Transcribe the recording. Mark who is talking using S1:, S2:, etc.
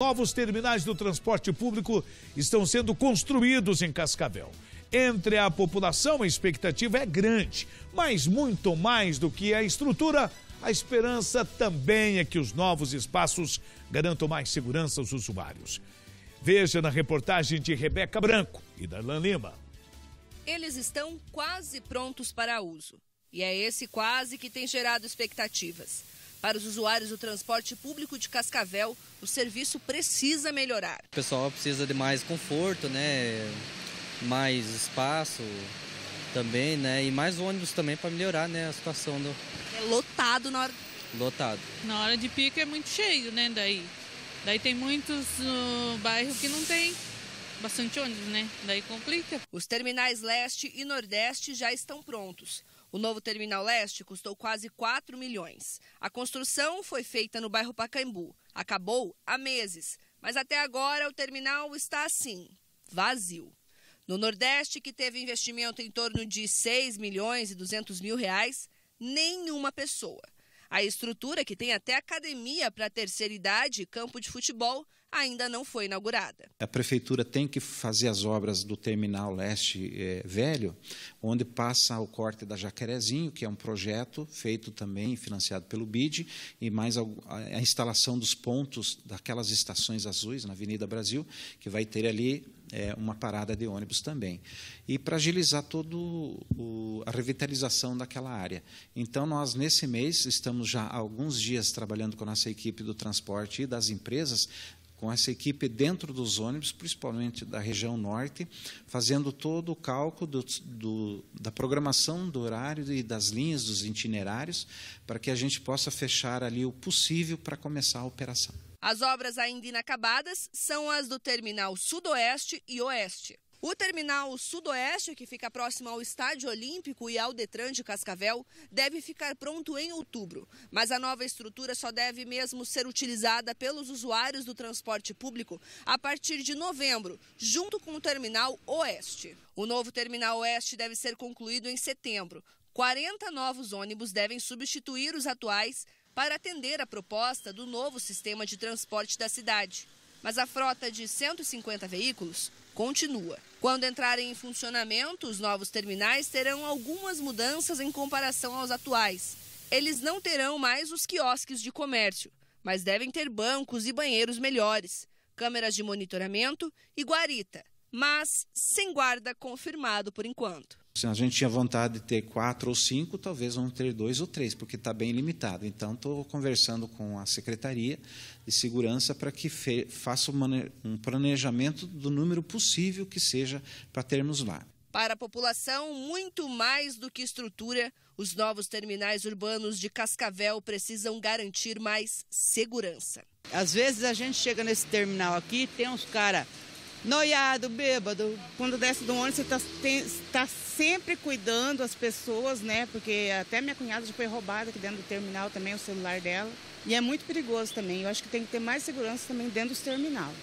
S1: Novos terminais do transporte público estão sendo construídos em Cascavel. Entre a população, a expectativa é grande, mas muito mais do que a estrutura, a esperança também é que os novos espaços garantam mais segurança aos usuários. Veja na reportagem de Rebeca Branco e Darlan Lima.
S2: Eles estão quase prontos para uso. E é esse quase que tem gerado expectativas. Para os usuários do transporte público de Cascavel, o serviço precisa melhorar.
S3: O pessoal precisa de mais conforto, né? Mais espaço também, né? E mais ônibus também para melhorar, né, a situação do
S2: É lotado na hora
S3: lotado.
S4: Na hora de pico é muito cheio, né? Daí, daí tem muitos uh, bairros que não tem bastante ônibus, né? Daí complica.
S2: Os terminais leste e nordeste já estão prontos. O novo terminal leste custou quase 4 milhões. A construção foi feita no bairro Pacaembu. Acabou há meses, mas até agora o terminal está assim, vazio. No Nordeste, que teve investimento em torno de 6 milhões e 200 mil reais, nenhuma pessoa. A estrutura, que tem até academia para terceira idade e campo de futebol, ainda não foi inaugurada.
S5: A prefeitura tem que fazer as obras do terminal leste eh, velho, onde passa o corte da Jacarezinho, que é um projeto feito também financiado pelo BID, e mais a, a instalação dos pontos daquelas estações azuis na Avenida Brasil, que vai ter ali eh, uma parada de ônibus também. E para agilizar toda a revitalização daquela área. Então, nós, nesse mês, estamos já há alguns dias trabalhando com a nossa equipe do transporte e das empresas, com essa equipe dentro dos ônibus, principalmente da região norte, fazendo todo o cálculo do, do, da programação do horário e das linhas dos itinerários, para que a gente possa fechar ali o possível para começar a operação.
S2: As obras ainda inacabadas são as do terminal sudoeste e oeste. O terminal sudoeste, que fica próximo ao Estádio Olímpico e ao Detran de Cascavel, deve ficar pronto em outubro. Mas a nova estrutura só deve mesmo ser utilizada pelos usuários do transporte público a partir de novembro, junto com o terminal oeste. O novo terminal oeste deve ser concluído em setembro. 40 novos ônibus devem substituir os atuais para atender a proposta do novo sistema de transporte da cidade. Mas a frota de 150 veículos continua. Quando entrarem em funcionamento, os novos terminais terão algumas mudanças em comparação aos atuais. Eles não terão mais os quiosques de comércio, mas devem ter bancos e banheiros melhores, câmeras de monitoramento e guarita, mas sem guarda confirmado por enquanto.
S5: Se a gente tinha vontade de ter quatro ou cinco, talvez vamos ter dois ou três, porque está bem limitado. Então, estou conversando com a Secretaria de Segurança para que faça um planejamento do número possível que seja para termos lá.
S2: Para a população, muito mais do que estrutura, os novos terminais urbanos de Cascavel precisam garantir mais segurança.
S6: Às vezes a gente chega nesse terminal aqui, tem uns caras noiado, bêbado. Quando desce do ônibus, você está tá sempre cuidando as pessoas, né? Porque até minha cunhada já foi roubada aqui dentro do terminal também, o celular dela. E é muito perigoso também. Eu acho que tem que ter mais segurança também dentro dos terminais.